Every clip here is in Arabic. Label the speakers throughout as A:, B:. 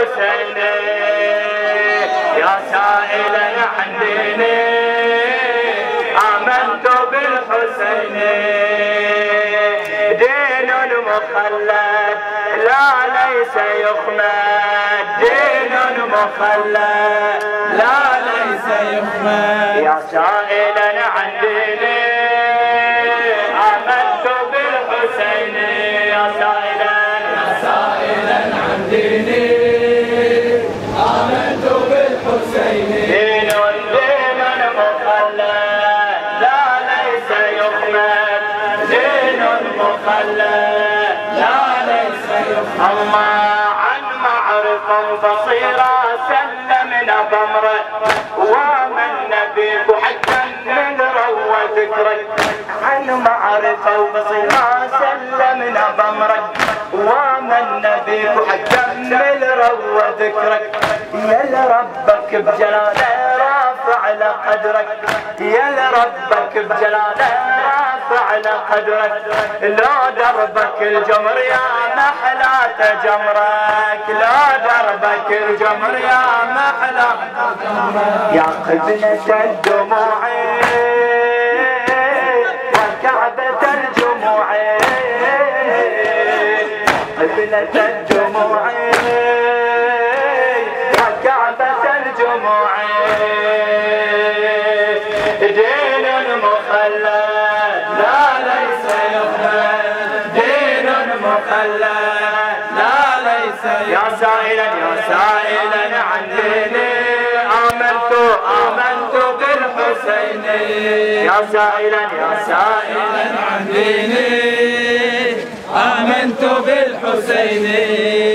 A: بالحسين يا سائلا عن ديني آمنت بالحسين دين مخلد لا ليس يخمد. دين مخلد لا ليس يخمد. يا سائلا عن ديني آمنت بالحسين مخلد لا ليس الله عن معرفة بصيرة سلمنا بمره ومن نبيك من روى ذكرك عن معرفة وبصيرة سلمنا بمرك ومن نبيك من روى ذكرك يا لربك بجلاله رافع لقدرك. يا لربك بجلاله رافع لقدرك لو دربك الجمر يا محلات جمرك لو دربك الجمر يا محلات. يا قبلة الدموع. وكعبة الجموع. قبلة الجموع وكعبة الجموع. دين مخلد لا ليس يا سائلا يا سائلا عن ديني آمنت آمنت بالحسين. يا سائلا يا سائلا
B: عن ديني آمنت بالحسين.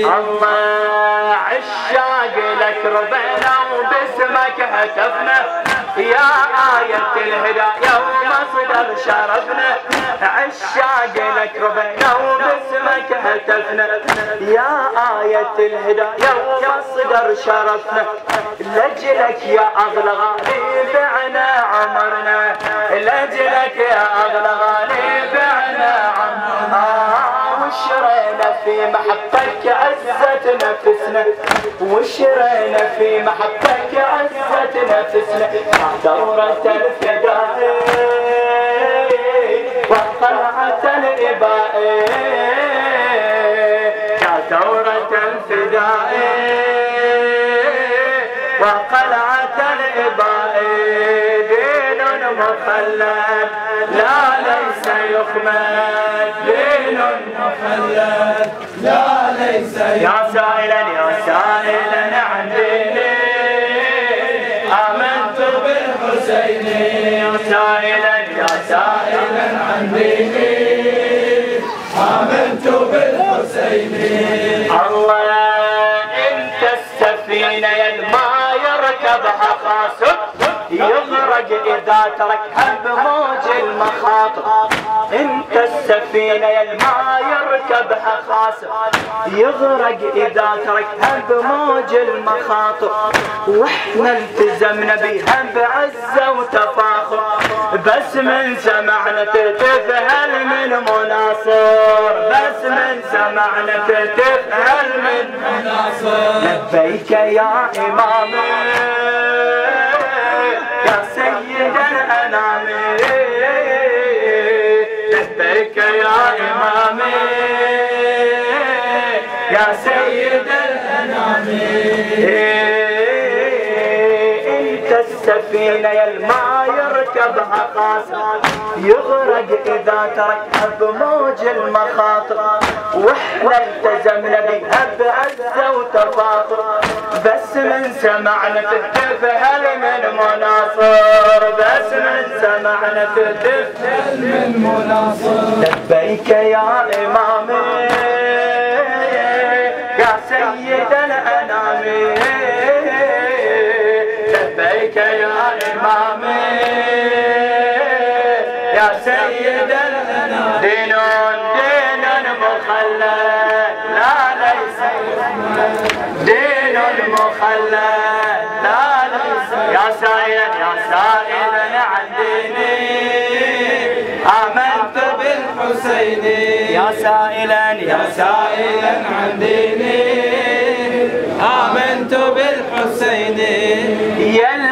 A: الله عشاق لك ربنا وباسمك هتفنا يا آية الهداية ومصدر شرفنا. عشاق لك ربنا وباسمك هتفنا يا آية الهداية ومصدر شرفنا. لجلك يا أغلى غالي بعنا عمرنا. لجلك يا أغلى غالي في محبتك عزة نفسنا وشرينا في محبتك عزة نفسنا دورة الفداء وطلعة الإباء. يا دورة الفداء. مخلد لا ليس يخمد. دين
B: مخلد لا ليس
A: يا سائلا يا سائلا عن ديني آمنت
B: بالحسين.
A: يا سائلا يا سائلا
B: عن ديني آمنت بالحسين.
A: يغرق إذا تركها بموج المخاطر. إنت السفينة يا الماء يركبها خاسر يغرق إذا تركها بموج المخاطر. وإحنا التزمنا بها بعزة وتفاخر. بس من سمعنا تهتف هل من مناصر. بس من سمعنا تهتف هل من
B: ناصر
A: لبيك يا إمام. الأنام لبيك يا إمام يا سيد الأنام انت السفينة يا الماء يركبها قاسم يغرق إذا تركها بموج المخاطر. وإحنا التزمنا بها بعزة وتفاخر بس من سمعنا تهتف هل من مناصر؟ بس من سمعنا تهتف
B: من مناصر؟
A: لبيك يا إمامي. لبيك يا إمامي يا سيد الأنام. دين دين مخلد. لا ليس دين مخلد. لا ليس. يا سائلا يا سائلا عن ديني. آمنت
B: بالحسين.
A: يا سائلا يا
B: سائلا عن ديني. آمنت بالحسين. y él